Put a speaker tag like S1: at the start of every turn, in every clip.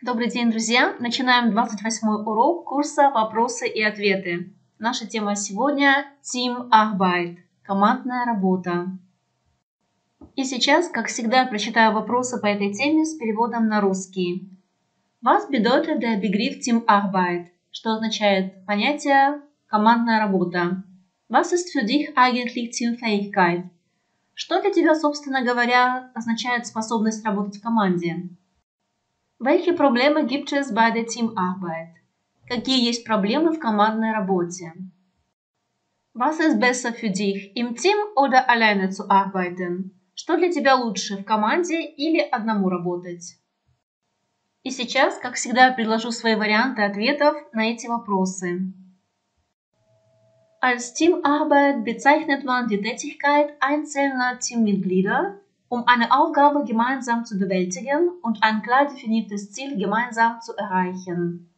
S1: Добрый день, друзья! Начинаем 28 урок курса «Вопросы и ответы». Наша тема сегодня – Team Arbeit – командная работа. И сейчас, как всегда, прочитаю вопросы по этой теме с переводом на русский. Was bedeutet der Begriff Team Arbeit? Что означает понятие командная работа? Was ist für dich eigentlich Teamfähigkeit? Что для тебя, собственно говоря, означает способность работать в команде? Welche Probleme gibt es bei der Teamarbeit? Какие есть проблемы в командной работе? Was ist besser für dich, im Team oder alleine zu arbeiten? Что для тебя лучше, в команде или одному работать? И сейчас, как всегда, предложу свои варианты ответов на эти вопросы. Als Teamarbeit bezeichnet man die Tätigkeit einzelner Teammitglieder, um eine Aufgabe gemeinsam zu bewältigen und ein klar definiertes Ziel gemeinsam zu erreichen.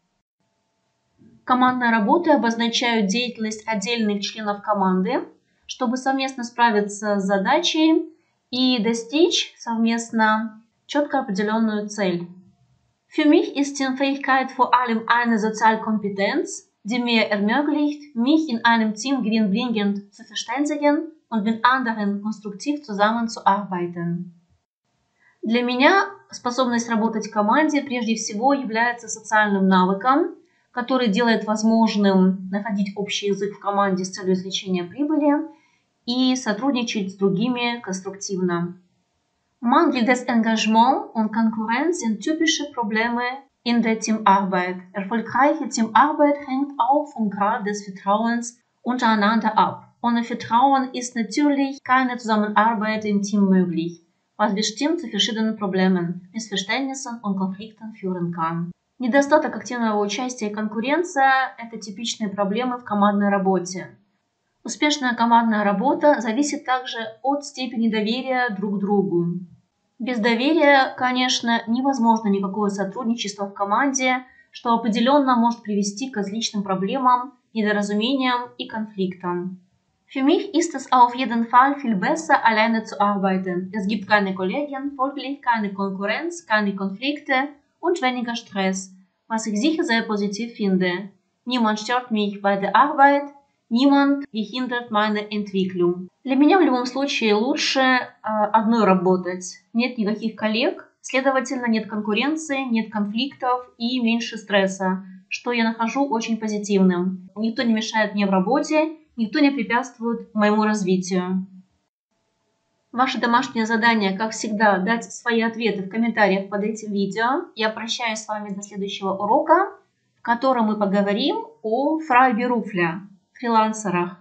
S1: Командная работа обозначает деятельность отдельных членов команды, чтобы совместно справиться с задачей и достичь совместно четко определенную цель. Für mich ist Teamfähigkeit vor allem eine Sozialkompetenz, die mir ermöglicht, mich in einem Team gewinnbringend zu verständigen und mit anderen konstruktiv zusammenzuarbeiten. Для меня способность работать в команде прежде всего является социальным навыком, который делает возможным находить общий язык в команде с целью извлечения прибыли и сотрудничать с другими конструктивно. Mangelndes Engagement und Konkurrenz sind typische Probleme in der Teamarbeit. Erfolgreiche Teamarbeit hängt auch vom Grad des Vertrauens untereinander ab. Ohne Vertrauen ist natürlich keine Zusammenarbeit im Team möglich, was bestimmt zu verschiedenen Problemen, Missverständnissen und Konflikten führen kann. Недостаток активного участия и конкуренция – это типичные проблемы в командной работе. Успешная командная работа зависит также от степени доверия друг к другу. Без доверия, конечно, невозможно никакое сотрудничество в команде, что определенно может привести к различным проблемам, недоразумениям и конфликтам. Für mich ist es auf jeden Fall viel besser, alleine zu arbeiten. Es gibt keine Kollegen, folglich keine Konkurrenz, keine Konflikte und weniger Stress, was ich sicher sehr positiv finde. Niemand stört mich bei der Arbeit, Niemand behindert meine Entwicklung. Для меня в любом случае лучше э, одной работать. Нет никаких коллег, следовательно, нет конкуренции, нет конфликтов и меньше стресса, что я нахожу очень позитивным. Никто не мешает мне в работе, никто не препятствует моему развитию. Ваше домашнее задание, как всегда, дать свои ответы в комментариях под этим видео. Я прощаюсь с вами до следующего урока, в котором мы поговорим о фрайберуфля фрилансерах.